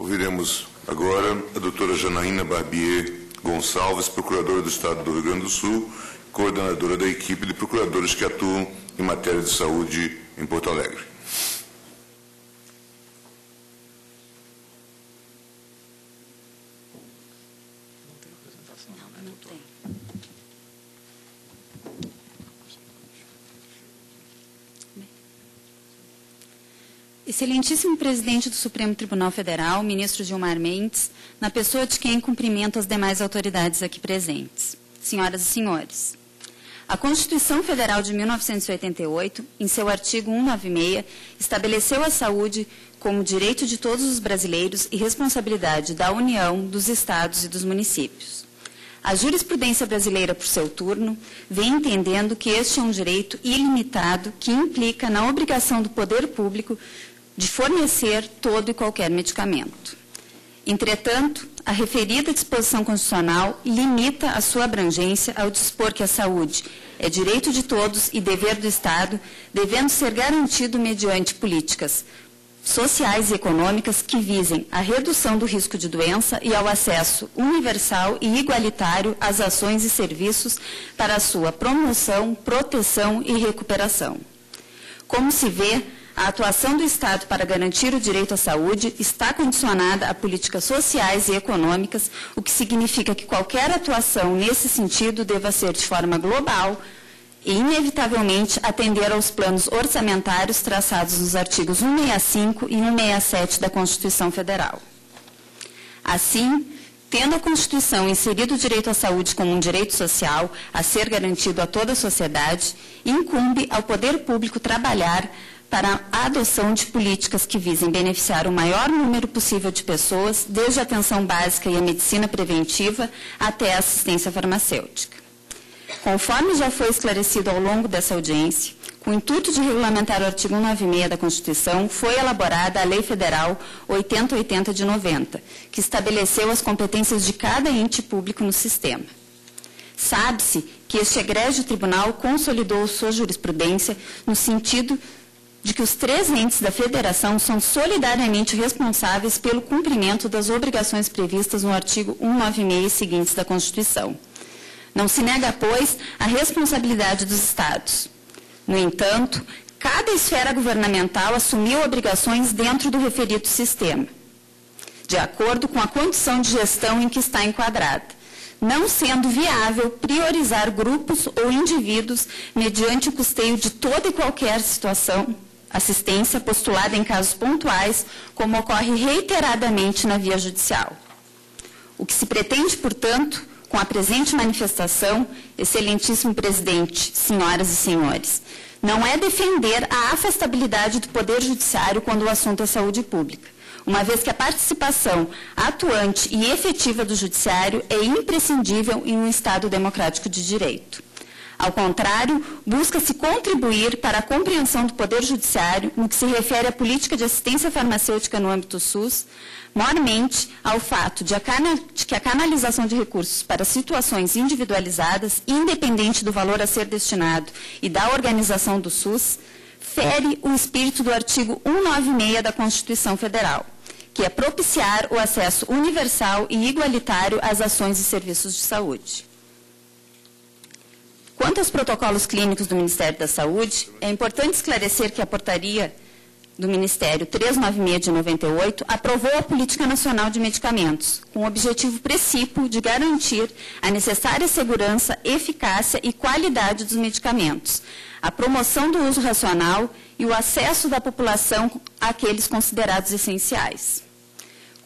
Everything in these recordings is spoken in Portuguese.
Ouviremos agora a doutora Janaína Barbier Gonçalves, procuradora do Estado do Rio Grande do Sul, coordenadora da equipe de procuradores que atuam em matéria de saúde em Porto Alegre. Excelentíssimo presidente do Supremo Tribunal Federal, ministro Gilmar Mendes, na pessoa de quem cumprimento as demais autoridades aqui presentes. Senhoras e senhores, a Constituição Federal de 1988, em seu artigo 196, estabeleceu a saúde como direito de todos os brasileiros e responsabilidade da União, dos estados e dos municípios. A jurisprudência brasileira, por seu turno, vem entendendo que este é um direito ilimitado que implica na obrigação do poder público de fornecer todo e qualquer medicamento. Entretanto, a referida disposição constitucional limita a sua abrangência ao dispor que a saúde é direito de todos e dever do Estado, devendo ser garantido mediante políticas sociais e econômicas que visem a redução do risco de doença e ao acesso universal e igualitário às ações e serviços para a sua promoção, proteção e recuperação. Como se vê, a atuação do Estado para garantir o direito à saúde está condicionada a políticas sociais e econômicas, o que significa que qualquer atuação nesse sentido deva ser de forma global e, inevitavelmente, atender aos planos orçamentários traçados nos artigos 165 e 167 da Constituição Federal. Assim, tendo a Constituição inserido o direito à saúde como um direito social a ser garantido a toda a sociedade, incumbe ao poder público trabalhar para a adoção de políticas que visem beneficiar o maior número possível de pessoas, desde a atenção básica e a medicina preventiva até a assistência farmacêutica. Conforme já foi esclarecido ao longo dessa audiência, com o intuito de regulamentar o artigo 196 da Constituição, foi elaborada a Lei Federal 8080 de 90, que estabeleceu as competências de cada ente público no sistema. Sabe-se que este egrégio tribunal consolidou sua jurisprudência no sentido de que os três entes da federação são solidariamente responsáveis pelo cumprimento das obrigações previstas no artigo 196 e seguintes da Constituição. Não se nega, pois, a responsabilidade dos Estados. No entanto, cada esfera governamental assumiu obrigações dentro do referido sistema, de acordo com a condição de gestão em que está enquadrada, não sendo viável priorizar grupos ou indivíduos mediante o custeio de toda e qualquer situação assistência postulada em casos pontuais, como ocorre reiteradamente na via judicial. O que se pretende, portanto, com a presente manifestação, excelentíssimo presidente, senhoras e senhores, não é defender a afastabilidade do Poder Judiciário quando o assunto é saúde pública, uma vez que a participação atuante e efetiva do Judiciário é imprescindível em um Estado democrático de direito. Ao contrário, busca-se contribuir para a compreensão do Poder Judiciário no que se refere à política de assistência farmacêutica no âmbito SUS, mormente ao fato de, que a canalização de recursos para situações individualizadas, independente do valor a ser destinado e da organização do SUS, fere o espírito do artigo 196 da Constituição Federal, que é propiciar o acesso universal e igualitário às ações e serviços de saúde. Quanto aos protocolos clínicos do Ministério da Saúde, é importante esclarecer que a portaria do Ministério 396 de 98 aprovou a Política Nacional de Medicamentos, com o objetivo precípuo de garantir a necessária segurança, eficácia e qualidade dos medicamentos, a promoção do uso racional e o acesso da população àqueles considerados essenciais.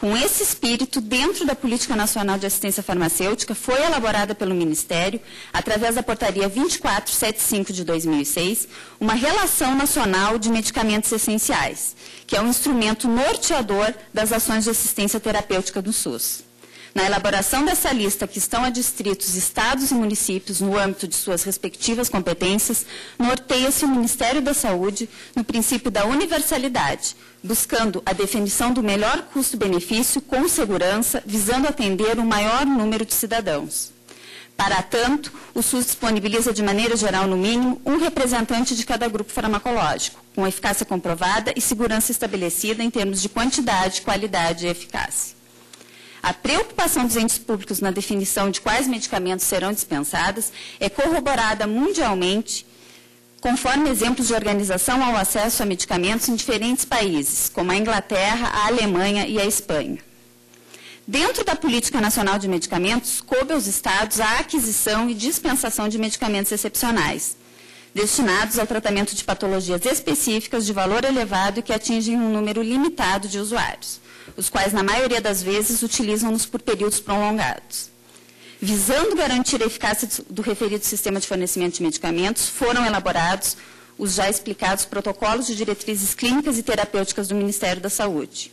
Com esse espírito, dentro da Política Nacional de Assistência Farmacêutica, foi elaborada pelo Ministério, através da Portaria 2475 de 2006, uma Relação Nacional de Medicamentos Essenciais, que é um instrumento norteador das ações de assistência terapêutica do SUS. Na elaboração dessa lista, que estão adstritos estados e municípios no âmbito de suas respectivas competências, norteia-se o Ministério da Saúde no princípio da universalidade, buscando a definição do melhor custo-benefício com segurança, visando atender o maior número de cidadãos. Para tanto, o SUS disponibiliza de maneira geral, no mínimo, um representante de cada grupo farmacológico, com eficácia comprovada e segurança estabelecida em termos de quantidade, qualidade e eficácia. A preocupação dos entes públicos na definição de quais medicamentos serão dispensados é corroborada mundialmente, conforme exemplos de organização ao acesso a medicamentos em diferentes países, como a Inglaterra, a Alemanha e a Espanha. Dentro da Política Nacional de Medicamentos, coube aos Estados a aquisição e dispensação de medicamentos excepcionais, destinados ao tratamento de patologias específicas de valor elevado e que atingem um número limitado de usuários, os quais, na maioria das vezes, utilizam-nos por períodos prolongados. Visando garantir a eficácia do referido sistema de fornecimento de medicamentos, foram elaborados os já explicados protocolos de diretrizes clínicas e terapêuticas do Ministério da Saúde.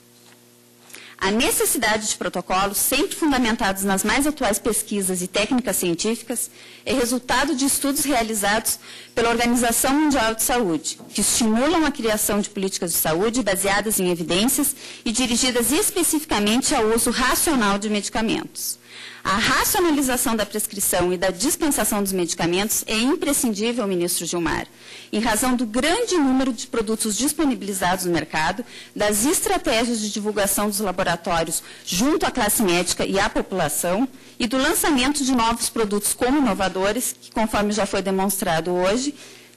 A necessidade de protocolos, sempre fundamentados nas mais atuais pesquisas e técnicas científicas, é resultado de estudos realizados pela Organização Mundial de Saúde, que estimulam a criação de políticas de saúde baseadas em evidências e dirigidas especificamente ao uso racional de medicamentos. A racionalização da prescrição e da dispensação dos medicamentos é imprescindível, ministro Gilmar, em razão do grande número de produtos disponibilizados no mercado, das estratégias de divulgação dos laboratórios junto à classe médica e à população e do lançamento de novos produtos como inovadores, que, conforme já foi demonstrado hoje,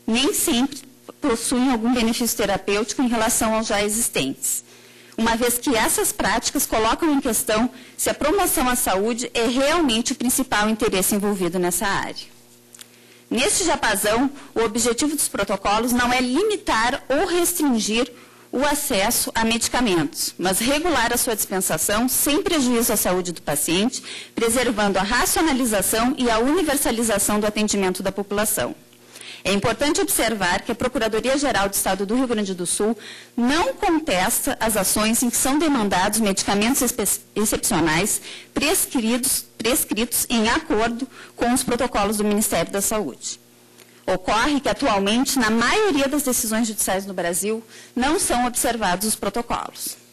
nem sempre possuem algum benefício terapêutico em relação aos já existentes uma vez que essas práticas colocam em questão se a promoção à saúde é realmente o principal interesse envolvido nessa área. Neste japazão, o objetivo dos protocolos não é limitar ou restringir o acesso a medicamentos, mas regular a sua dispensação sem prejuízo à saúde do paciente, preservando a racionalização e a universalização do atendimento da população. É importante observar que a Procuradoria-Geral do Estado do Rio Grande do Sul não contesta as ações em que são demandados medicamentos excepcionais prescritos, prescritos em acordo com os protocolos do Ministério da Saúde. Ocorre que, atualmente, na maioria das decisões judiciais no Brasil, não são observados os protocolos.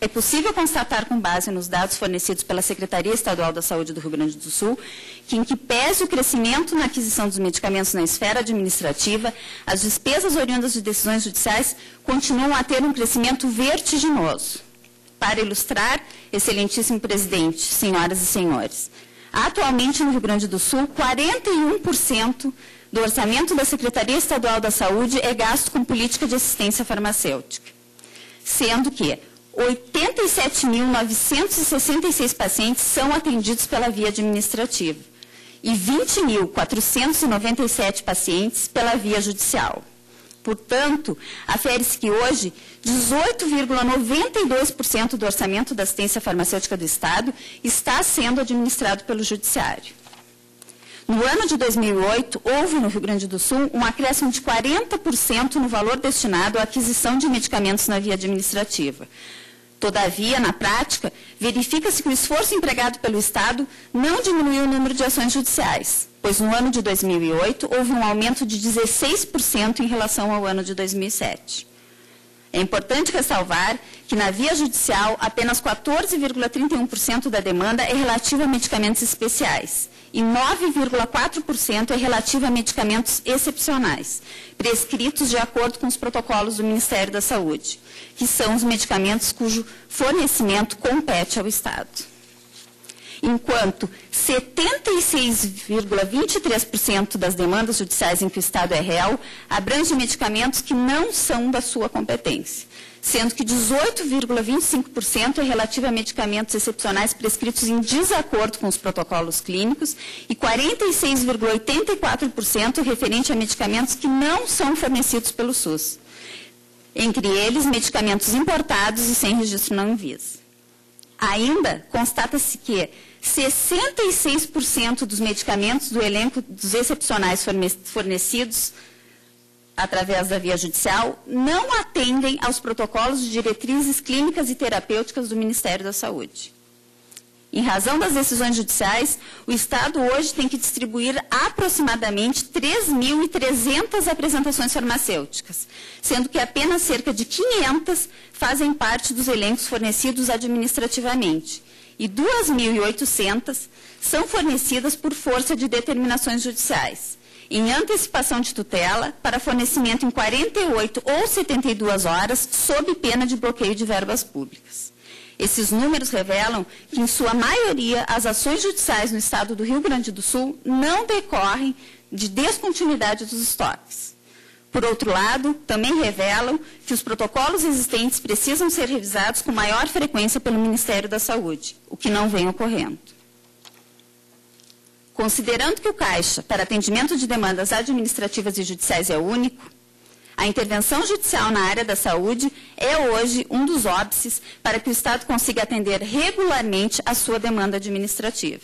É possível constatar, com base nos dados fornecidos pela Secretaria Estadual da Saúde do Rio Grande do Sul, que, em que pese o crescimento na aquisição dos medicamentos na esfera administrativa, as despesas oriundas de decisões judiciais continuam a ter um crescimento vertiginoso. Para ilustrar, excelentíssimo presidente, senhoras e senhores, atualmente no Rio Grande do Sul, 41% do orçamento da Secretaria Estadual da Saúde é gasto com política de assistência farmacêutica, sendo que 87.966 pacientes são atendidos pela via administrativa e 20.497 pacientes pela via judicial. Portanto, afere-se que hoje 18,92% do orçamento da assistência farmacêutica do Estado está sendo administrado pelo Judiciário. No ano de 2008, houve no Rio Grande do Sul um acréscimo de 40% no valor destinado à aquisição de medicamentos na via administrativa, Todavia, na prática, verifica-se que o esforço empregado pelo Estado não diminuiu o número de ações judiciais, pois no ano de 2008 houve um aumento de 16% em relação ao ano de 2007. É importante ressalvar que na via judicial apenas 14,31% da demanda é relativa a medicamentos especiais e 9,4% é relativa a medicamentos excepcionais, prescritos de acordo com os protocolos do Ministério da Saúde, que são os medicamentos cujo fornecimento compete ao Estado. Enquanto 76,23% das demandas judiciais em que o Estado é réu abrangem medicamentos que não são da sua competência sendo que 18,25% é relativa a medicamentos excepcionais prescritos em desacordo com os protocolos clínicos e 46,84% referente a medicamentos que não são fornecidos pelo SUS. Entre eles, medicamentos importados e sem registro na Anvisa. Ainda constata-se que 66% dos medicamentos do elenco dos excepcionais fornecidos através da via judicial, não atendem aos protocolos de diretrizes clínicas e terapêuticas do Ministério da Saúde. Em razão das decisões judiciais, o Estado hoje tem que distribuir aproximadamente 3.300 apresentações farmacêuticas, sendo que apenas cerca de 500 fazem parte dos elencos fornecidos administrativamente e 2.800 são fornecidas por força de determinações judiciais, em antecipação de tutela para fornecimento em 48 ou 72 horas, sob pena de bloqueio de verbas públicas. Esses números revelam que, em sua maioria, as ações judiciais no estado do Rio Grande do Sul não decorrem de descontinuidade dos estoques. Por outro lado, também revelam que os protocolos existentes precisam ser revisados com maior frequência pelo Ministério da Saúde, o que não vem ocorrendo. Considerando que o Caixa, para atendimento de demandas administrativas e judiciais, é único, a intervenção judicial na área da saúde é hoje um dos óbices para que o Estado consiga atender regularmente a sua demanda administrativa.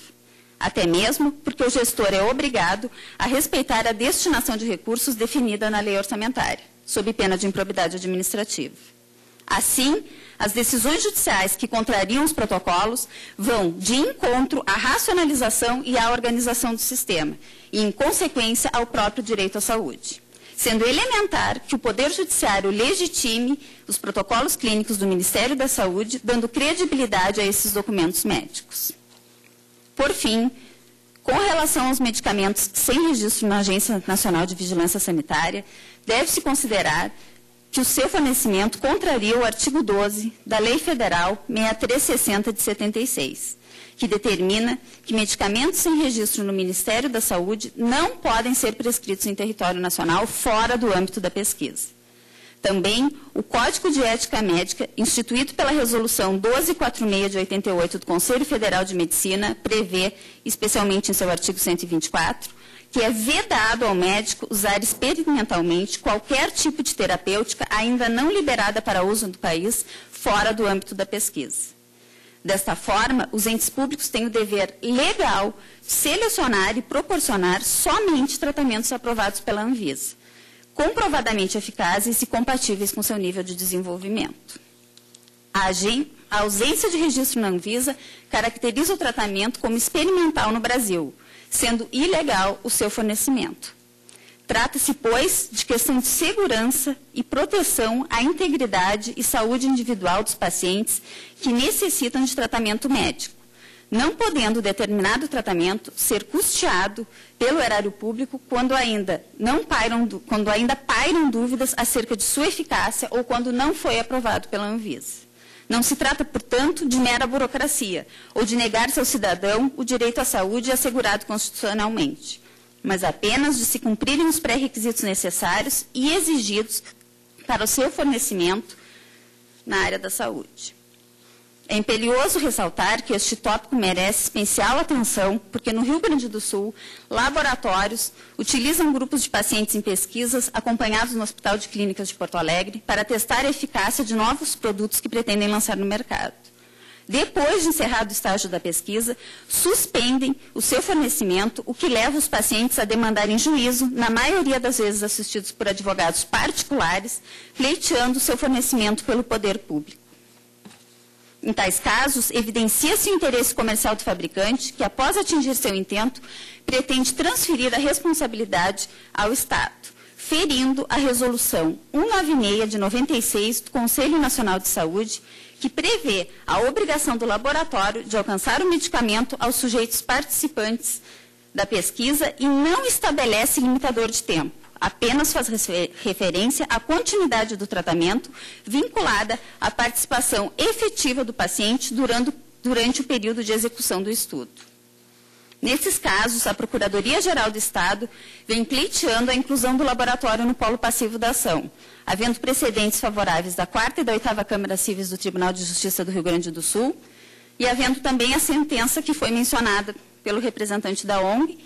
Até mesmo porque o gestor é obrigado a respeitar a destinação de recursos definida na lei orçamentária, sob pena de improbidade administrativa. Assim, as decisões judiciais que contrariam os protocolos vão de encontro à racionalização e à organização do sistema, e, em consequência, ao próprio direito à saúde sendo elementar que o Poder Judiciário legitime os protocolos clínicos do Ministério da Saúde, dando credibilidade a esses documentos médicos. Por fim, com relação aos medicamentos sem registro na Agência Nacional de Vigilância Sanitária, deve-se considerar que o seu fornecimento contraria o artigo 12 da Lei Federal 6360 de 76, que determina que medicamentos sem registro no Ministério da Saúde não podem ser prescritos em território nacional fora do âmbito da pesquisa. Também, o Código de Ética Médica, instituído pela Resolução 1246 de 88 do Conselho Federal de Medicina, prevê, especialmente em seu artigo 124, que é vedado ao médico usar experimentalmente qualquer tipo de terapêutica ainda não liberada para uso no país fora do âmbito da pesquisa. Desta forma, os entes públicos têm o dever legal de selecionar e proporcionar somente tratamentos aprovados pela Anvisa, comprovadamente eficazes e compatíveis com seu nível de desenvolvimento. A ausência de registro na Anvisa caracteriza o tratamento como experimental no Brasil, sendo ilegal o seu fornecimento. Trata-se, pois, de questão de segurança e proteção à integridade e saúde individual dos pacientes que necessitam de tratamento médico, não podendo determinado tratamento ser custeado pelo erário público quando ainda, não pairam, quando ainda pairam dúvidas acerca de sua eficácia ou quando não foi aprovado pela Anvisa. Não se trata, portanto, de mera burocracia ou de negar-se ao cidadão o direito à saúde assegurado constitucionalmente mas apenas de se cumprirem os pré-requisitos necessários e exigidos para o seu fornecimento na área da saúde. É imperioso ressaltar que este tópico merece especial atenção, porque no Rio Grande do Sul, laboratórios utilizam grupos de pacientes em pesquisas acompanhados no Hospital de Clínicas de Porto Alegre para testar a eficácia de novos produtos que pretendem lançar no mercado depois de encerrado o estágio da pesquisa, suspendem o seu fornecimento, o que leva os pacientes a demandarem juízo, na maioria das vezes assistidos por advogados particulares, pleiteando o seu fornecimento pelo poder público. Em tais casos, evidencia-se o interesse comercial do fabricante, que, após atingir seu intento, pretende transferir a responsabilidade ao Estado, ferindo a Resolução 196 de 96 do Conselho Nacional de Saúde, que prevê a obrigação do laboratório de alcançar o medicamento aos sujeitos participantes da pesquisa e não estabelece limitador de tempo. Apenas faz referência à continuidade do tratamento vinculada à participação efetiva do paciente durante, durante o período de execução do estudo. Nesses casos, a Procuradoria-Geral do Estado vem pleiteando a inclusão do laboratório no polo passivo da ação, havendo precedentes favoráveis da 4 e da 8 Câmara Civis do Tribunal de Justiça do Rio Grande do Sul, e havendo também a sentença que foi mencionada pelo representante da ONG,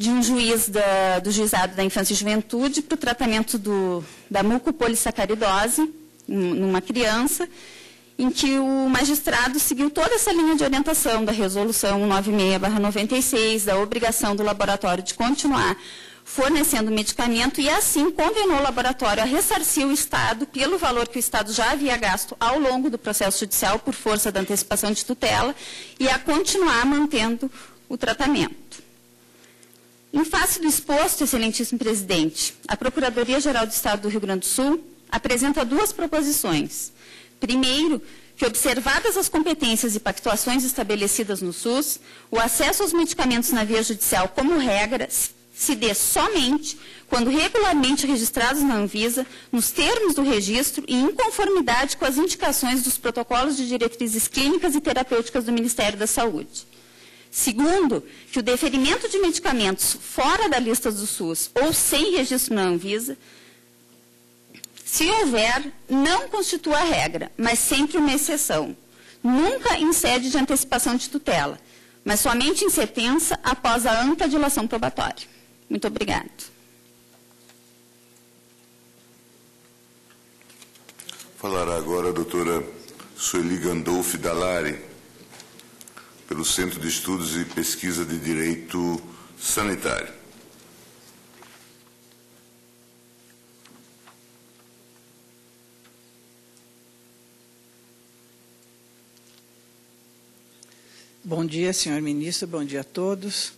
de um juiz da, do Juizado da Infância e Juventude para o tratamento do, da mucopolissacaridose numa criança, em que o magistrado seguiu toda essa linha de orientação da resolução 96/96, da obrigação do laboratório de continuar fornecendo medicamento e assim condenou o laboratório a ressarcir o Estado pelo valor que o Estado já havia gasto ao longo do processo judicial por força da antecipação de tutela e a continuar mantendo o tratamento. Em face do exposto, excelentíssimo presidente, a Procuradoria-Geral do Estado do Rio Grande do Sul apresenta duas proposições. Primeiro, que, observadas as competências e pactuações estabelecidas no SUS, o acesso aos medicamentos na via judicial, como regra, se dê somente quando regularmente registrados na Anvisa, nos termos do registro e em conformidade com as indicações dos protocolos de diretrizes clínicas e terapêuticas do Ministério da Saúde. Segundo, que o deferimento de medicamentos fora da lista do SUS ou sem registro na Anvisa, se houver, não constitua a regra, mas sempre uma exceção. Nunca em sede de antecipação de tutela, mas somente em sentença após a ampla dilação probatória. Muito obrigado. Falará agora a doutora Sueli Gandolfi Dalari, pelo Centro de Estudos e Pesquisa de Direito Sanitário. Bom dia, senhor ministro, bom dia a todos.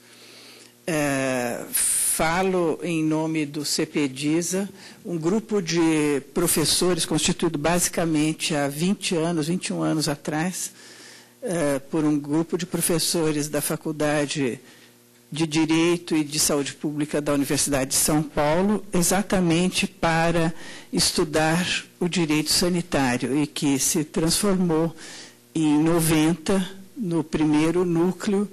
É, falo em nome do CPDISA, um grupo de professores constituído basicamente há 20 anos, 21 anos atrás, eh, por um grupo de professores da Faculdade de Direito e de Saúde Pública da Universidade de São Paulo, exatamente para estudar o direito sanitário e que se transformou em 90 no primeiro núcleo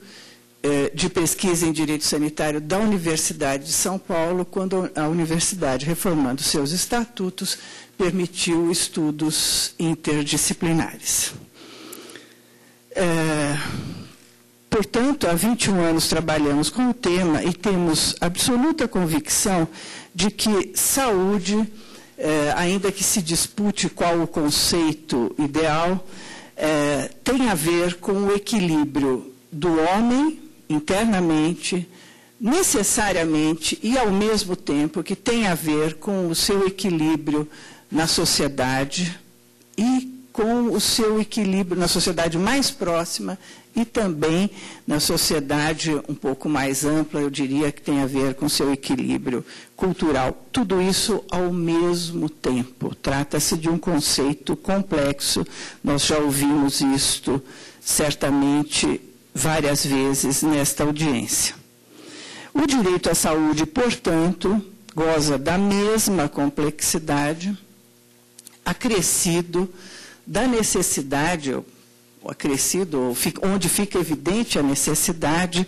eh, de pesquisa em direito sanitário da Universidade de São Paulo, quando a universidade, reformando seus estatutos, permitiu estudos interdisciplinares. É, portanto, há 21 anos trabalhamos com o tema e temos absoluta convicção de que saúde, é, ainda que se dispute qual o conceito ideal, é, tem a ver com o equilíbrio do homem internamente, necessariamente e ao mesmo tempo que tem a ver com o seu equilíbrio na sociedade e com o seu equilíbrio na sociedade mais próxima e também na sociedade um pouco mais ampla, eu diria que tem a ver com seu equilíbrio cultural. Tudo isso ao mesmo tempo. Trata-se de um conceito complexo. Nós já ouvimos isto certamente várias vezes nesta audiência. O direito à saúde, portanto, goza da mesma complexidade, acrescido da necessidade, acrescido, onde fica evidente a necessidade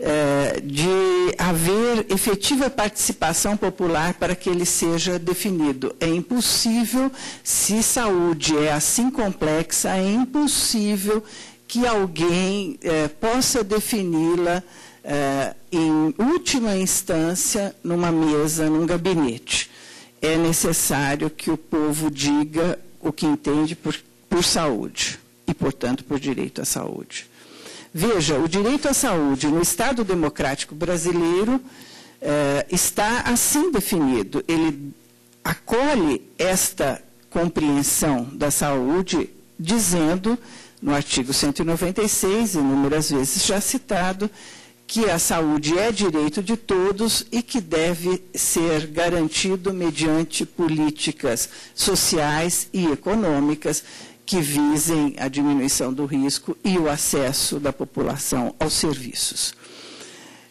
eh, de haver efetiva participação popular para que ele seja definido. É impossível, se saúde é assim complexa, é impossível que alguém eh, possa defini-la eh, em última instância numa mesa, num gabinete. É necessário que o povo diga o que entende por, por saúde e, portanto, por direito à saúde. Veja, o direito à saúde no Estado Democrático Brasileiro eh, está assim definido. Ele acolhe esta compreensão da saúde dizendo no artigo 196, inúmeras vezes já citado, que a saúde é direito de todos e que deve ser garantido mediante políticas sociais e econômicas que visem a diminuição do risco e o acesso da população aos serviços.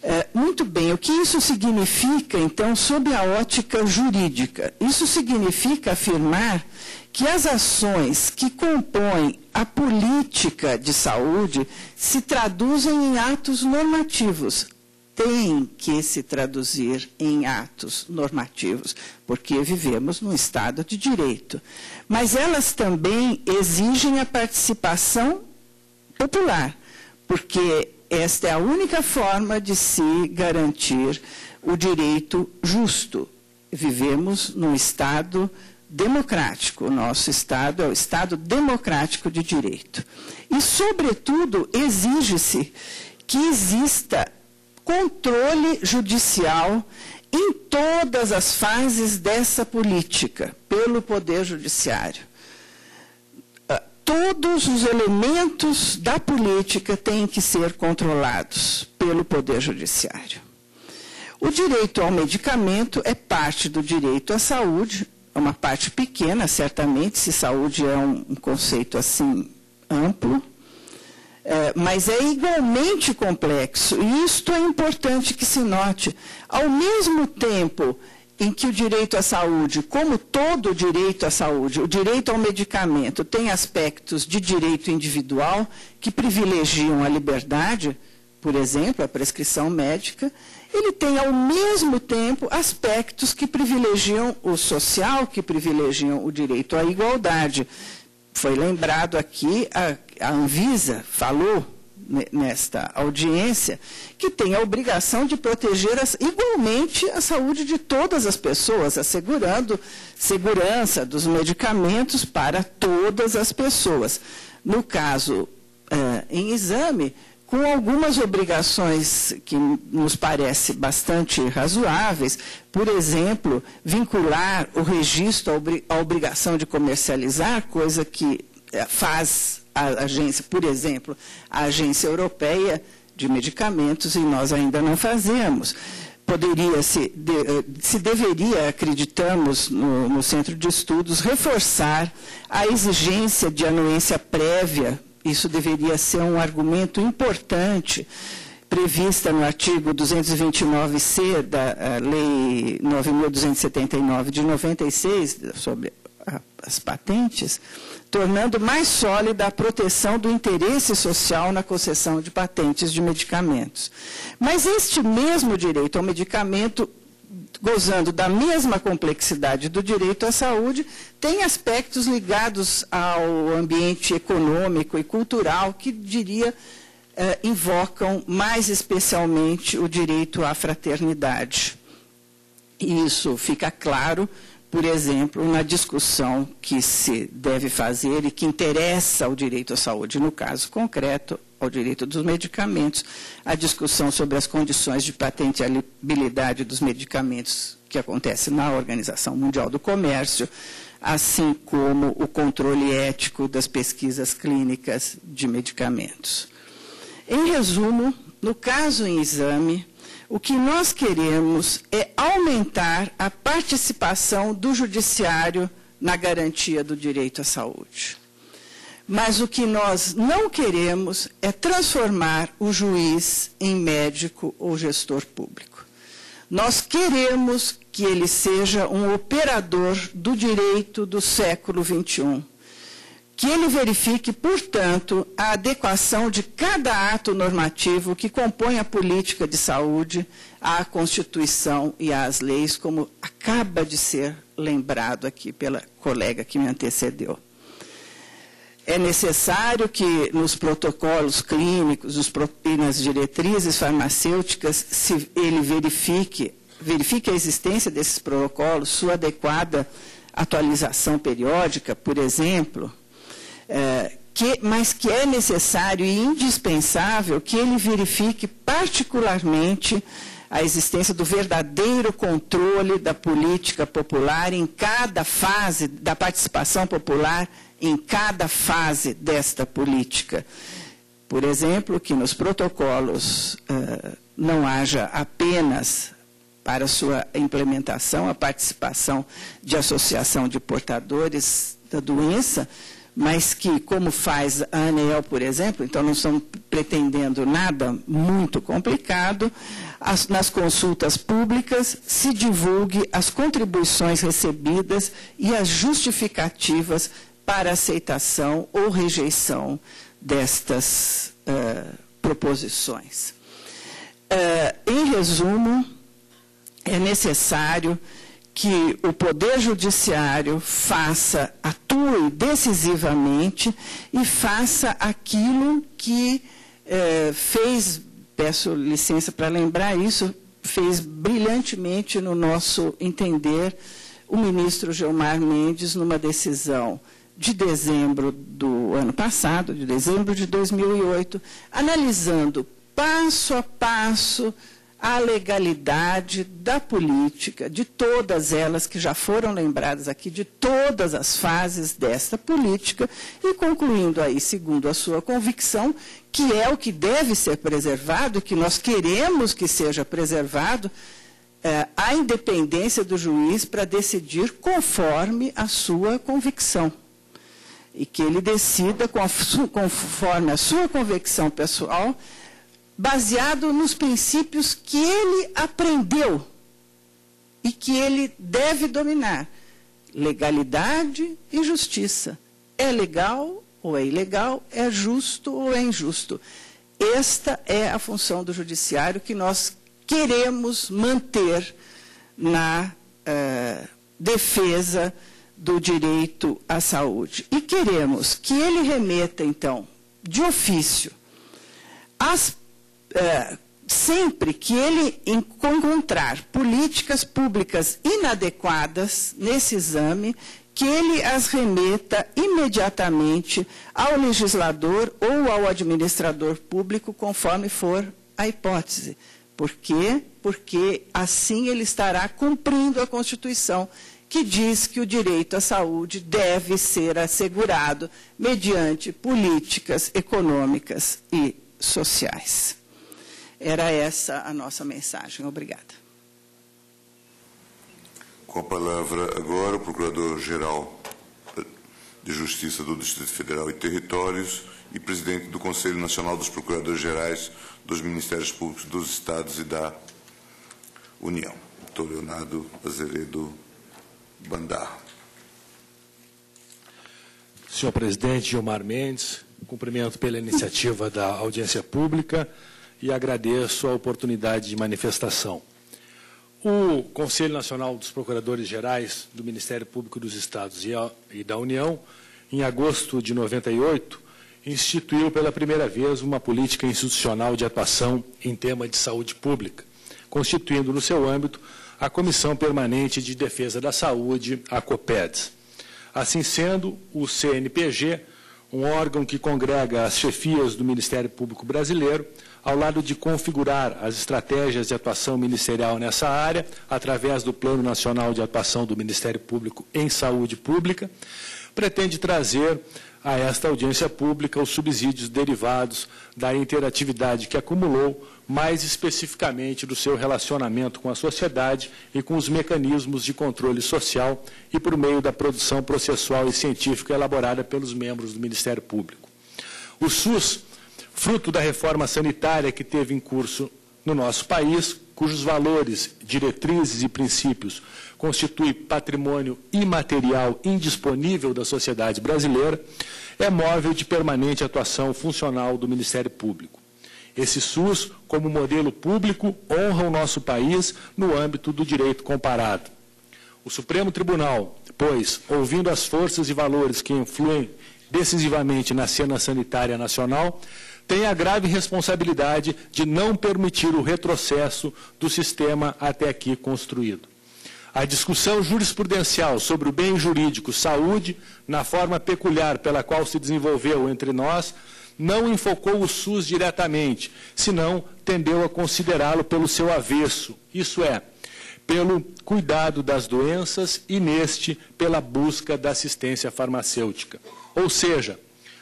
É, muito bem, o que isso significa, então, sob a ótica jurídica? Isso significa afirmar que as ações que compõem a política de saúde se traduzem em atos normativos. Tem que se traduzir em atos normativos, porque vivemos num Estado de direito. Mas elas também exigem a participação popular, porque esta é a única forma de se garantir o direito justo. Vivemos num Estado democrático. O nosso Estado é o Estado democrático de direito. E, sobretudo, exige-se que exista controle judicial em todas as fases dessa política, pelo Poder Judiciário. Todos os elementos da política têm que ser controlados pelo Poder Judiciário. O direito ao medicamento é parte do direito à saúde, uma parte pequena, certamente, se saúde é um, um conceito assim amplo, é, mas é igualmente complexo. E isto é importante que se note. Ao mesmo tempo em que o direito à saúde, como todo direito à saúde, o direito ao medicamento tem aspectos de direito individual que privilegiam a liberdade, por exemplo, a prescrição médica, ele tem, ao mesmo tempo, aspectos que privilegiam o social, que privilegiam o direito à igualdade. Foi lembrado aqui, a, a Anvisa falou nesta audiência, que tem a obrigação de proteger as, igualmente a saúde de todas as pessoas, assegurando segurança dos medicamentos para todas as pessoas. No caso, eh, em exame, com algumas obrigações que nos parece bastante razoáveis, por exemplo, vincular o registro à obrigação de comercializar, coisa que eh, faz a agência, por exemplo, a Agência Europeia de Medicamentos, e nós ainda não fazemos. Poderia se, de, eh, se deveria, acreditamos no, no Centro de Estudos, reforçar a exigência de anuência prévia isso deveria ser um argumento importante prevista no artigo 229C da Lei 9.279 de 96, sobre as patentes, tornando mais sólida a proteção do interesse social na concessão de patentes de medicamentos. Mas este mesmo direito ao medicamento gozando da mesma complexidade do direito à saúde, tem aspectos ligados ao ambiente econômico e cultural que, diria, eh, invocam mais especialmente o direito à fraternidade. E isso fica claro, por exemplo, na discussão que se deve fazer e que interessa ao direito à saúde, no caso concreto, ao direito dos medicamentos, a discussão sobre as condições de patenteabilidade dos medicamentos que acontece na Organização Mundial do Comércio, assim como o controle ético das pesquisas clínicas de medicamentos. Em resumo, no caso em exame, o que nós queremos é aumentar a participação do judiciário na garantia do direito à saúde. Mas o que nós não queremos é transformar o juiz em médico ou gestor público. Nós queremos que ele seja um operador do direito do século XXI. Que ele verifique, portanto, a adequação de cada ato normativo que compõe a política de saúde à Constituição e às leis, como acaba de ser lembrado aqui pela colega que me antecedeu. É necessário que nos protocolos clínicos nos, e nas diretrizes farmacêuticas se ele verifique, verifique a existência desses protocolos, sua adequada atualização periódica, por exemplo, é, que, mas que é necessário e indispensável que ele verifique particularmente a existência do verdadeiro controle da política popular em cada fase da participação popular em cada fase desta política. Por exemplo, que nos protocolos uh, não haja apenas para sua implementação a participação de associação de portadores da doença, mas que, como faz a ANEEL, por exemplo, então não estamos pretendendo nada muito complicado, as, nas consultas públicas se divulgue as contribuições recebidas e as justificativas para aceitação ou rejeição destas uh, proposições. Uh, em resumo, é necessário que o Poder Judiciário faça, atue decisivamente e faça aquilo que uh, fez, peço licença para lembrar isso, fez brilhantemente no nosso entender o ministro Gilmar Mendes numa decisão de dezembro do ano passado, de dezembro de 2008, analisando passo a passo a legalidade da política, de todas elas que já foram lembradas aqui, de todas as fases desta política, e concluindo aí, segundo a sua convicção, que é o que deve ser preservado, que nós queremos que seja preservado, é, a independência do juiz para decidir conforme a sua convicção. E que ele decida conforme a sua convicção pessoal, baseado nos princípios que ele aprendeu e que ele deve dominar: legalidade e justiça. É legal ou é ilegal? É justo ou é injusto? Esta é a função do judiciário que nós queremos manter na uh, defesa do direito à saúde. E queremos que ele remeta, então, de ofício, as, uh, sempre que ele encontrar políticas públicas inadequadas nesse exame, que ele as remeta imediatamente ao legislador ou ao administrador público, conforme for a hipótese. Por quê? Porque assim ele estará cumprindo a Constituição, que diz que o direito à saúde deve ser assegurado mediante políticas econômicas e sociais. Era essa a nossa mensagem. Obrigada. Com a palavra agora o Procurador-Geral de Justiça do Distrito Federal e Territórios e presidente do Conselho Nacional dos Procuradores-Gerais dos Ministérios Públicos dos Estados e da União. Doutor Leonardo Azeredo Bandar. Senhor presidente Gilmar Mendes, cumprimento pela iniciativa da audiência pública e agradeço a oportunidade de manifestação. O Conselho Nacional dos Procuradores Gerais do Ministério Público dos Estados e da União, em agosto de 98, instituiu pela primeira vez uma política institucional de atuação em tema de saúde pública, constituindo no seu âmbito a Comissão Permanente de Defesa da Saúde, a COPEDS. Assim sendo, o CNPG, um órgão que congrega as chefias do Ministério Público Brasileiro, ao lado de configurar as estratégias de atuação ministerial nessa área, através do Plano Nacional de Atuação do Ministério Público em Saúde Pública, pretende trazer a esta audiência pública os subsídios derivados da interatividade que acumulou, mais especificamente do seu relacionamento com a sociedade e com os mecanismos de controle social e por meio da produção processual e científica elaborada pelos membros do Ministério Público. O SUS, fruto da reforma sanitária que teve em curso no nosso país, cujos valores, diretrizes e princípios constituem patrimônio imaterial indisponível da sociedade brasileira, é móvel de permanente atuação funcional do Ministério Público. Esse SUS, como modelo público, honra o nosso país no âmbito do direito comparado. O Supremo Tribunal, pois, ouvindo as forças e valores que influem decisivamente na cena sanitária nacional, tem a grave responsabilidade de não permitir o retrocesso do sistema até aqui construído. A discussão jurisprudencial sobre o bem jurídico saúde, na forma peculiar pela qual se desenvolveu entre nós, não enfocou o SUS diretamente, senão tendeu a considerá-lo pelo seu avesso, isso é, pelo cuidado das doenças e, neste, pela busca da assistência farmacêutica. Ou seja,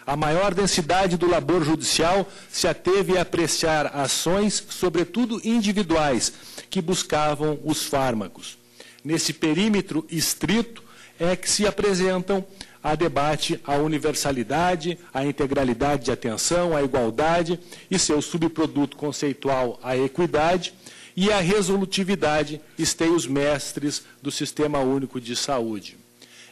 a maior densidade do labor judicial se ateve a apreciar ações, sobretudo individuais, que buscavam os fármacos. Nesse perímetro estrito é que se apresentam a debate a universalidade, a integralidade de atenção, a igualdade e seu subproduto conceitual, a equidade, e a resolutividade, estei os mestres do Sistema Único de Saúde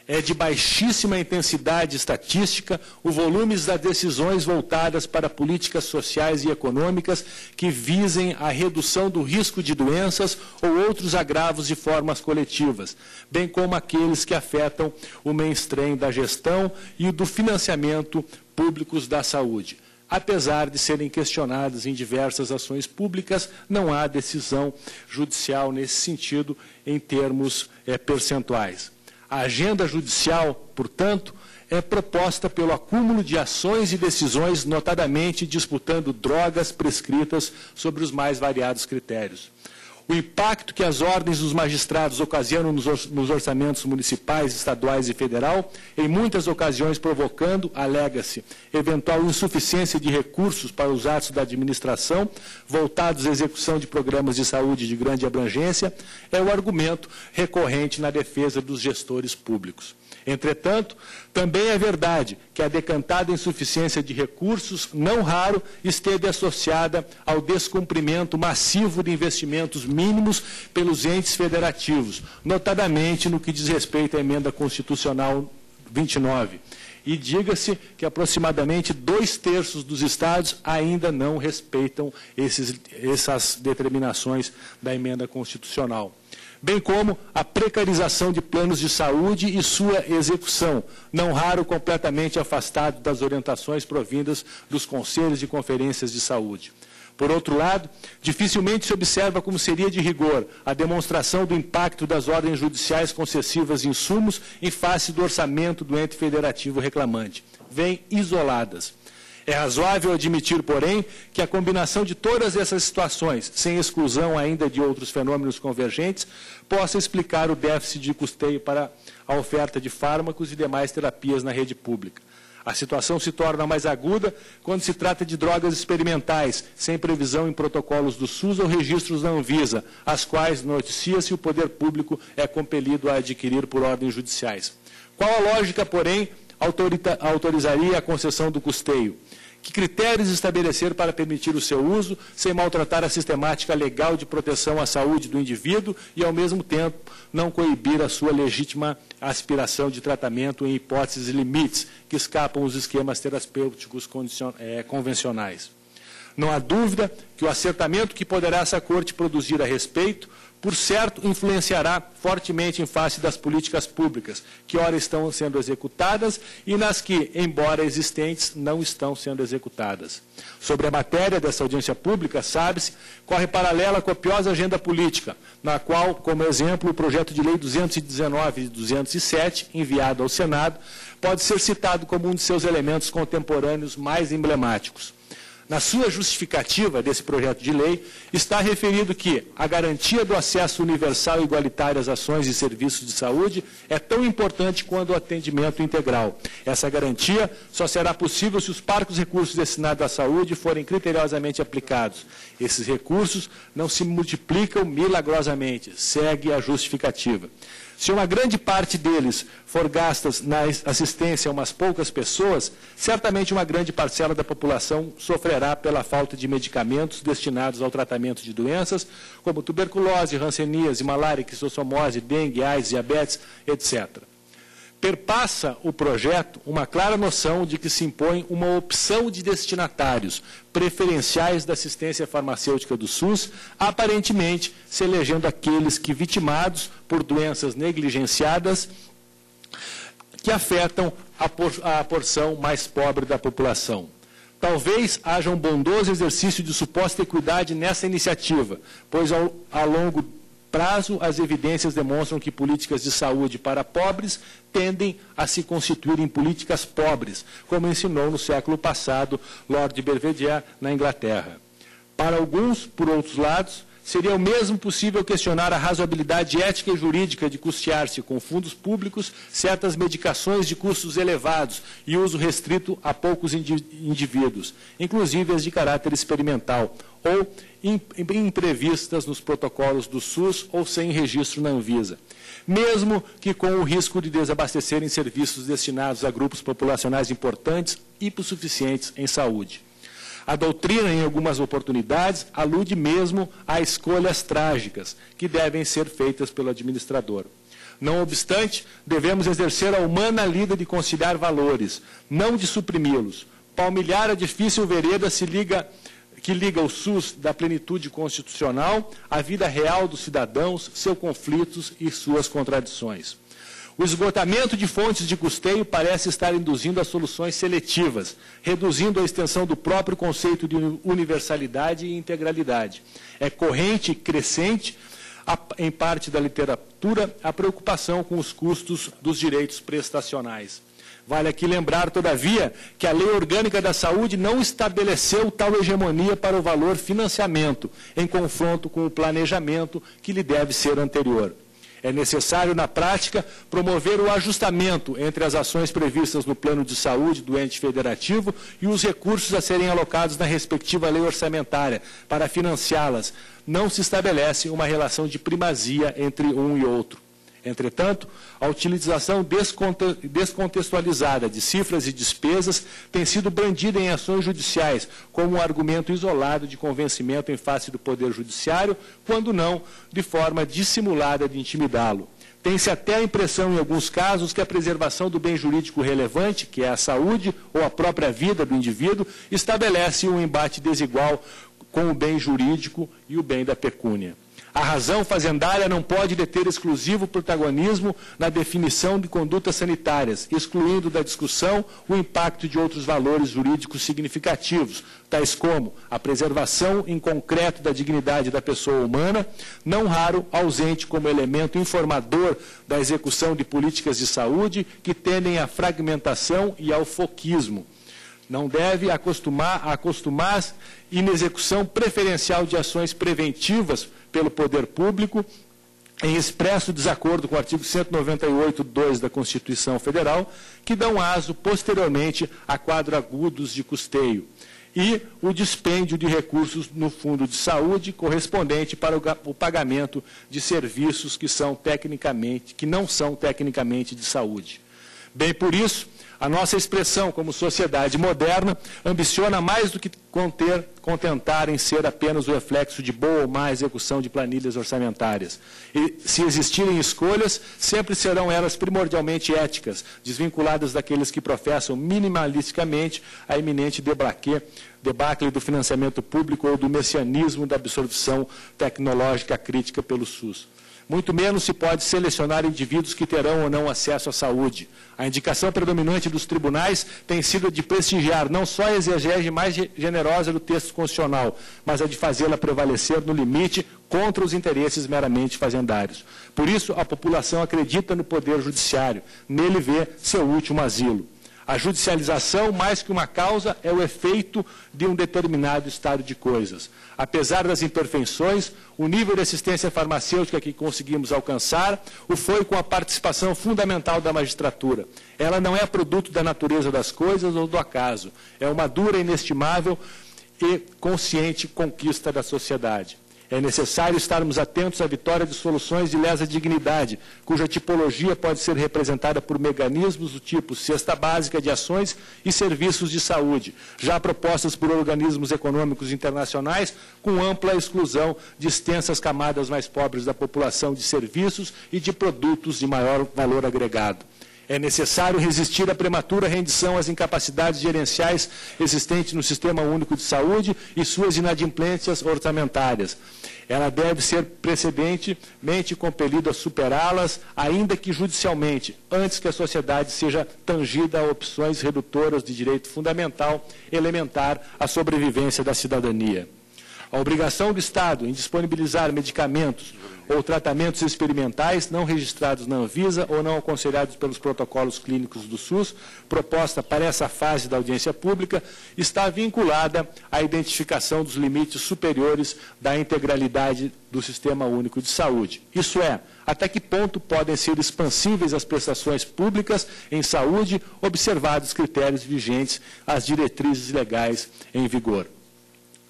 é de baixíssima intensidade estatística o volume das decisões voltadas para políticas sociais e econômicas que visem a redução do risco de doenças ou outros agravos de formas coletivas, bem como aqueles que afetam o mainstream da gestão e do financiamento públicos da saúde. Apesar de serem questionadas em diversas ações públicas, não há decisão judicial nesse sentido em termos é, percentuais. A agenda judicial, portanto, é proposta pelo acúmulo de ações e decisões, notadamente disputando drogas prescritas sobre os mais variados critérios. O impacto que as ordens dos magistrados ocasionam nos orçamentos municipais, estaduais e federal, em muitas ocasiões provocando, alega-se, eventual insuficiência de recursos para os atos da administração voltados à execução de programas de saúde de grande abrangência, é o argumento recorrente na defesa dos gestores públicos. Entretanto, também é verdade que a decantada insuficiência de recursos, não raro, esteve associada ao descumprimento massivo de investimentos mínimos pelos entes federativos, notadamente no que diz respeito à emenda constitucional 29. E diga-se que aproximadamente dois terços dos estados ainda não respeitam esses, essas determinações da emenda constitucional bem como a precarização de planos de saúde e sua execução, não raro completamente afastado das orientações provindas dos conselhos e conferências de saúde. Por outro lado, dificilmente se observa como seria de rigor a demonstração do impacto das ordens judiciais concessivas de insumos em face do orçamento do ente federativo reclamante. Vêm isoladas. É razoável admitir, porém, que a combinação de todas essas situações, sem exclusão ainda de outros fenômenos convergentes, possa explicar o déficit de custeio para a oferta de fármacos e demais terapias na rede pública. A situação se torna mais aguda quando se trata de drogas experimentais, sem previsão em protocolos do SUS ou registros da Anvisa, as quais noticia-se o poder público é compelido a adquirir por ordens judiciais. Qual a lógica, porém, autorizaria a concessão do custeio? Que critérios estabelecer para permitir o seu uso, sem maltratar a sistemática legal de proteção à saúde do indivíduo e, ao mesmo tempo, não coibir a sua legítima aspiração de tratamento em hipóteses e limites que escapam os esquemas terapêuticos é, convencionais. Não há dúvida que o acertamento que poderá essa Corte produzir a respeito por certo, influenciará fortemente em face das políticas públicas, que ora estão sendo executadas e nas que, embora existentes, não estão sendo executadas. Sobre a matéria dessa audiência pública, sabe-se, corre paralela a copiosa agenda política, na qual, como exemplo, o projeto de lei 219 e 207, enviado ao Senado, pode ser citado como um de seus elementos contemporâneos mais emblemáticos. Na sua justificativa desse projeto de lei, está referido que a garantia do acesso universal e igualitário às ações e serviços de saúde é tão importante quanto o atendimento integral. Essa garantia só será possível se os parcos recursos destinados à saúde forem criteriosamente aplicados. Esses recursos não se multiplicam milagrosamente, segue a justificativa. Se uma grande parte deles for gastas na assistência a umas poucas pessoas, certamente uma grande parcela da população sofrerá pela falta de medicamentos destinados ao tratamento de doenças como tuberculose, rancenias, malária, quissossomose, dengue, AIDS, diabetes, etc perpassa o projeto uma clara noção de que se impõe uma opção de destinatários preferenciais da assistência farmacêutica do SUS, aparentemente se elegendo aqueles que, vitimados por doenças negligenciadas, que afetam a, por, a porção mais pobre da população. Talvez haja um bondoso exercício de suposta equidade nessa iniciativa, pois ao, ao longo prazo, as evidências demonstram que políticas de saúde para pobres tendem a se constituir em políticas pobres, como ensinou no século passado Lord Belvedere na Inglaterra. Para alguns, por outros lados, seria o mesmo possível questionar a razoabilidade ética e jurídica de custear-se com fundos públicos certas medicações de custos elevados e uso restrito a poucos indivíduos, inclusive as de caráter experimental, ou imprevistas nos protocolos do SUS ou sem registro na Anvisa, mesmo que com o risco de desabastecerem serviços destinados a grupos populacionais importantes e hipossuficientes em saúde. A doutrina, em algumas oportunidades, alude mesmo a escolhas trágicas que devem ser feitas pelo administrador. Não obstante, devemos exercer a humana lida de conciliar valores, não de suprimi-los. Palmilhar a difícil vereda se liga que liga o SUS da plenitude constitucional à vida real dos cidadãos, seus conflitos e suas contradições. O esgotamento de fontes de custeio parece estar induzindo a soluções seletivas, reduzindo a extensão do próprio conceito de universalidade e integralidade. É corrente e crescente, em parte da literatura, a preocupação com os custos dos direitos prestacionais. Vale aqui lembrar, todavia, que a Lei Orgânica da Saúde não estabeleceu tal hegemonia para o valor financiamento, em confronto com o planejamento que lhe deve ser anterior. É necessário, na prática, promover o ajustamento entre as ações previstas no plano de saúde do ente federativo e os recursos a serem alocados na respectiva lei orçamentária para financiá-las. Não se estabelece uma relação de primazia entre um e outro. Entretanto, a utilização descontextualizada de cifras e despesas tem sido brandida em ações judiciais como um argumento isolado de convencimento em face do Poder Judiciário, quando não de forma dissimulada de intimidá-lo. Tem-se até a impressão, em alguns casos, que a preservação do bem jurídico relevante, que é a saúde ou a própria vida do indivíduo, estabelece um embate desigual com o bem jurídico e o bem da pecúnia. A razão fazendária não pode deter exclusivo protagonismo na definição de condutas sanitárias, excluindo da discussão o impacto de outros valores jurídicos significativos, tais como a preservação em concreto da dignidade da pessoa humana, não raro ausente como elemento informador da execução de políticas de saúde que tendem à fragmentação e ao foquismo não deve acostumar, acostumar inexecução preferencial de ações preventivas pelo poder público, em expresso desacordo com o artigo 198.2 da Constituição Federal, que dão aso posteriormente a quadro agudos de custeio, e o dispêndio de recursos no Fundo de Saúde correspondente para o pagamento de serviços que são tecnicamente, que não são tecnicamente de saúde. Bem por isso, a nossa expressão como sociedade moderna ambiciona mais do que conter, contentar em ser apenas o reflexo de boa ou má execução de planilhas orçamentárias. E, se existirem escolhas, sempre serão elas primordialmente éticas, desvinculadas daqueles que professam minimalisticamente a iminente debacle, debacle do financiamento público ou do messianismo da absorção tecnológica crítica pelo SUS. Muito menos se pode selecionar indivíduos que terão ou não acesso à saúde. A indicação predominante dos tribunais tem sido de prestigiar não só a exegese mais generosa do texto constitucional, mas a de fazê-la prevalecer no limite contra os interesses meramente fazendários. Por isso, a população acredita no poder judiciário, nele vê seu último asilo. A judicialização, mais que uma causa, é o efeito de um determinado estado de coisas. Apesar das imperfeições, o nível de assistência farmacêutica que conseguimos alcançar o foi com a participação fundamental da magistratura. Ela não é produto da natureza das coisas ou do acaso. É uma dura, inestimável e consciente conquista da sociedade. É necessário estarmos atentos à vitória de soluções de lesa dignidade, cuja tipologia pode ser representada por mecanismos do tipo cesta básica de ações e serviços de saúde, já propostas por organismos econômicos internacionais, com ampla exclusão de extensas camadas mais pobres da população de serviços e de produtos de maior valor agregado. É necessário resistir à prematura rendição às incapacidades gerenciais existentes no Sistema Único de Saúde e suas inadimplências orçamentárias. Ela deve ser precedentemente compelida a superá-las, ainda que judicialmente, antes que a sociedade seja tangida a opções redutoras de direito fundamental elementar à sobrevivência da cidadania. A obrigação do Estado em disponibilizar medicamentos ou tratamentos experimentais não registrados na Anvisa ou não aconselhados pelos protocolos clínicos do SUS, proposta para essa fase da audiência pública, está vinculada à identificação dos limites superiores da integralidade do Sistema Único de Saúde. Isso é, até que ponto podem ser expansíveis as prestações públicas em saúde, observados critérios vigentes às diretrizes legais em vigor.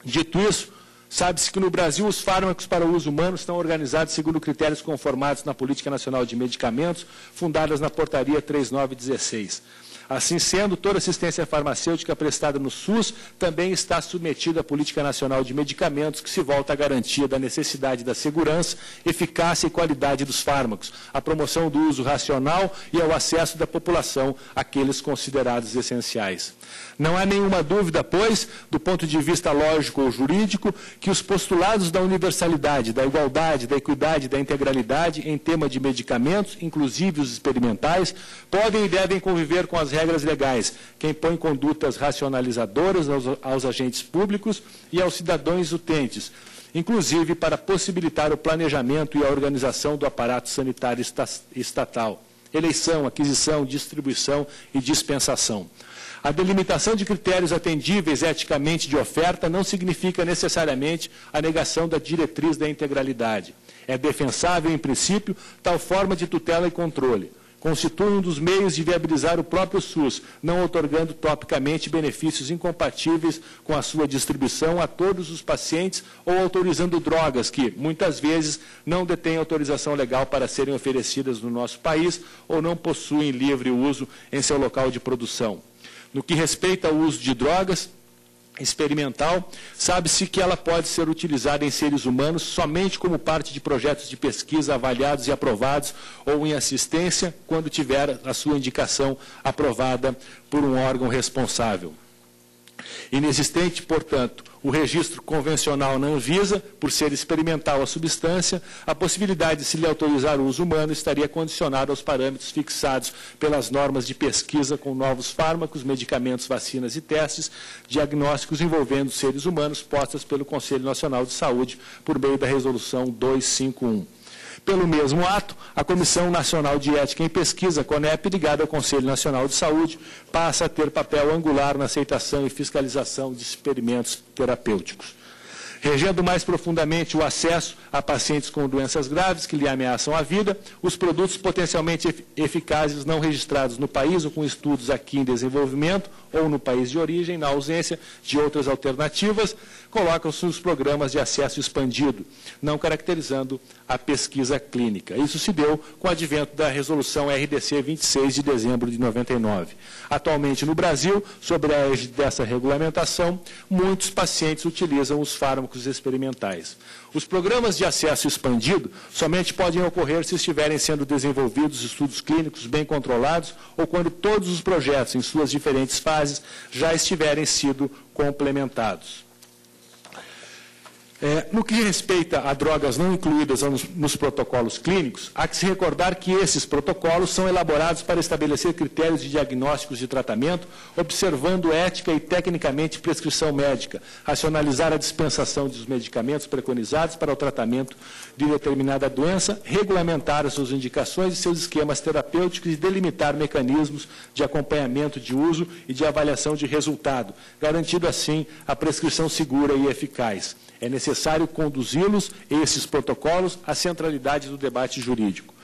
Dito isso, Sabe-se que no Brasil os fármacos para o uso humano estão organizados segundo critérios conformados na Política Nacional de Medicamentos, fundadas na Portaria 3916. Assim sendo, toda assistência farmacêutica prestada no SUS também está submetida à Política Nacional de Medicamentos, que se volta à garantia da necessidade da segurança, eficácia e qualidade dos fármacos, a promoção do uso racional e ao acesso da população àqueles considerados essenciais. Não há nenhuma dúvida, pois, do ponto de vista lógico ou jurídico, que os postulados da universalidade, da igualdade, da equidade da integralidade em tema de medicamentos, inclusive os experimentais, podem e devem conviver com as regras legais, que impõem condutas racionalizadoras aos, aos agentes públicos e aos cidadãos utentes, inclusive para possibilitar o planejamento e a organização do aparato sanitário estatal. eleição, aquisição, distribuição e dispensação. A delimitação de critérios atendíveis eticamente de oferta não significa necessariamente a negação da diretriz da integralidade. É defensável, em princípio, tal forma de tutela e controle. Constitui um dos meios de viabilizar o próprio SUS, não otorgando topicamente benefícios incompatíveis com a sua distribuição a todos os pacientes ou autorizando drogas que, muitas vezes, não detêm autorização legal para serem oferecidas no nosso país ou não possuem livre uso em seu local de produção. No que respeita ao uso de drogas, experimental, sabe-se que ela pode ser utilizada em seres humanos somente como parte de projetos de pesquisa avaliados e aprovados ou em assistência quando tiver a sua indicação aprovada por um órgão responsável. Inexistente, portanto, o registro convencional na Anvisa, por ser experimental a substância, a possibilidade de se lhe autorizar o uso humano estaria condicionada aos parâmetros fixados pelas normas de pesquisa com novos fármacos, medicamentos, vacinas e testes diagnósticos envolvendo seres humanos postas pelo Conselho Nacional de Saúde por meio da Resolução 251. Pelo mesmo ato, a Comissão Nacional de Ética em Pesquisa, CONEP, ligada ao Conselho Nacional de Saúde, passa a ter papel angular na aceitação e fiscalização de experimentos terapêuticos. Regendo mais profundamente o acesso a pacientes com doenças graves que lhe ameaçam a vida, os produtos potencialmente eficazes não registrados no país ou com estudos aqui em desenvolvimento ou no país de origem, na ausência de outras alternativas, colocam-se nos programas de acesso expandido, não caracterizando a pesquisa clínica. Isso se deu com o advento da resolução RDC 26 de dezembro de 99. Atualmente no Brasil, sob a égide dessa regulamentação, muitos pacientes utilizam os fármacos experimentais. Os programas de acesso expandido somente podem ocorrer se estiverem sendo desenvolvidos estudos clínicos bem controlados ou quando todos os projetos, em suas diferentes fases, já estiverem sido complementados. É, no que respeita a drogas não incluídas nos, nos, protocolos clínicos, há que se recordar que esses protocolos são elaborados para estabelecer critérios de diagnósticos de tratamento, observando ética e tecnicamente prescrição médica, racionalizar a dispensação dos medicamentos preconizados para o tratamento de determinada doença, regulamentar as suas indicações e seus esquemas terapêuticos e delimitar mecanismos de acompanhamento de uso e de avaliação de resultado, garantindo assim a prescrição segura e eficaz. É necessário conduzi-los, esses protocolos, à centralidade do debate jurídico.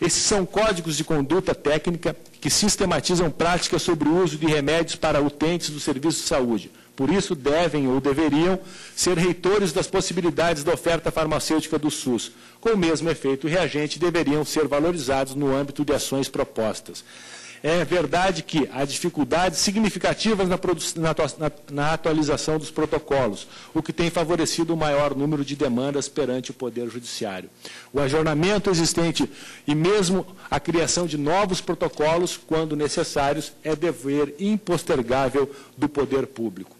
Esses são códigos de conduta técnica que sistematizam práticas sobre o uso de remédios para utentes do serviço de saúde. Por isso, devem ou deveriam ser reitores das possibilidades da oferta farmacêutica do SUS. Com o mesmo efeito reagente, deveriam ser valorizados no âmbito de ações propostas. É verdade que há dificuldades significativas na, na, na, atualização dos protocolos, o que tem favorecido o maior número de demandas perante o Poder Judiciário. O ajornamento existente e mesmo a criação de novos protocolos, quando necessários, é dever impostergável do Poder Público.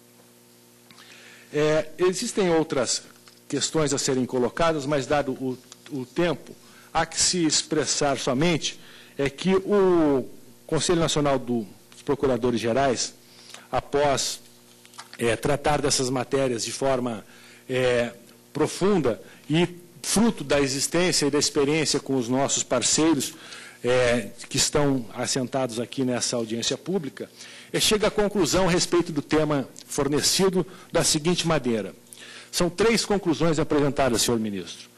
É, existem outras questões a serem colocadas, mas, dado o, o tempo, há que se expressar somente é que o Conselho Nacional dos Procuradores Gerais, após é, tratar dessas matérias de forma é, profunda e fruto da existência e da experiência com os nossos parceiros é, que estão assentados aqui nessa audiência pública, é, chega à conclusão a respeito do tema fornecido da seguinte maneira. São três conclusões apresentadas, senhor ministro.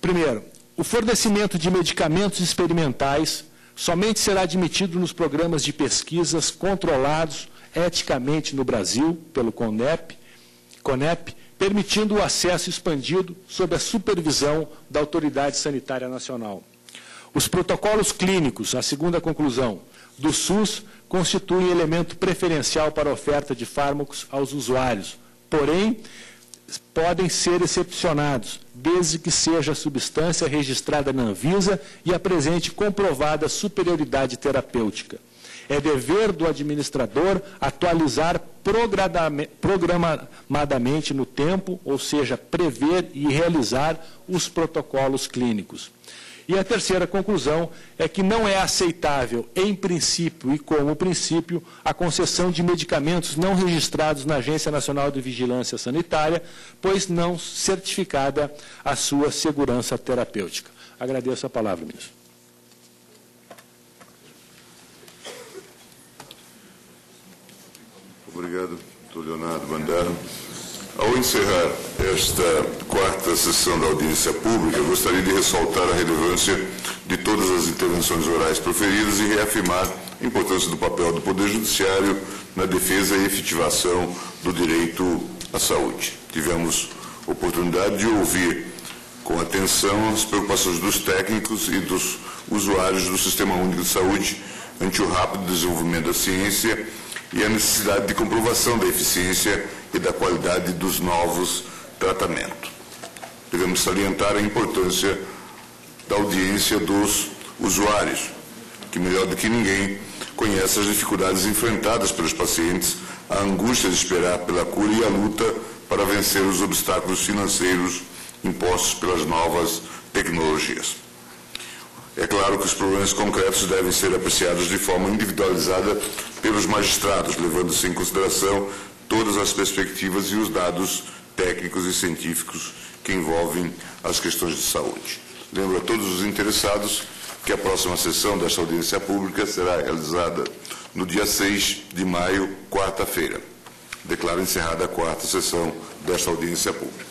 Primeiro, o fornecimento de medicamentos experimentais somente será admitido nos programas de pesquisas controlados eticamente no Brasil pelo CONEP, CONEP permitindo o acesso expandido sob a supervisão da Autoridade Sanitária Nacional. Os protocolos clínicos, a segunda conclusão, do SUS constituem elemento preferencial para a oferta de fármacos aos usuários, porém, podem ser excepcionados, desde que seja a substância registrada na Anvisa e apresente comprovada superioridade terapêutica. É dever do administrador atualizar programadamente no tempo, ou seja, prever e realizar os protocolos clínicos. E a terceira conclusão é que não é aceitável, em princípio e como princípio, a concessão de medicamentos não registrados na Agência Nacional de Vigilância Sanitária, pois não certificada a sua segurança terapêutica. Agradeço a palavra, ministro. Obrigado, doutor Leonardo Bandeira. Ao encerrar esta quarta sessão da audiência pública, gostaria de ressaltar a relevância de todas as intervenções orais proferidas e reafirmar a importância do papel do Poder Judiciário na defesa e efetivação do direito à saúde. Tivemos oportunidade de ouvir com atenção as preocupações dos técnicos e dos usuários do Sistema Único de Saúde ante o rápido desenvolvimento da ciência e a necessidade de comprovação da eficiência e da qualidade dos novos tratamentos. Devemos salientar a importância da audiência dos usuários, que melhor do que ninguém conhece as dificuldades enfrentadas pelos pacientes, a angústia de esperar pela cura e a luta para vencer os obstáculos financeiros impostos pelas novas tecnologias. É claro que os problemas concretos devem ser apreciados de forma individualizada pelos magistrados, levando-se em consideração todas as perspectivas e os dados técnicos e científicos que envolvem as questões de saúde. Lembro a todos os interessados que a próxima sessão desta audiência pública será realizada no dia 6 de maio, quarta-feira. Declaro encerrada a quarta sessão desta audiência pública.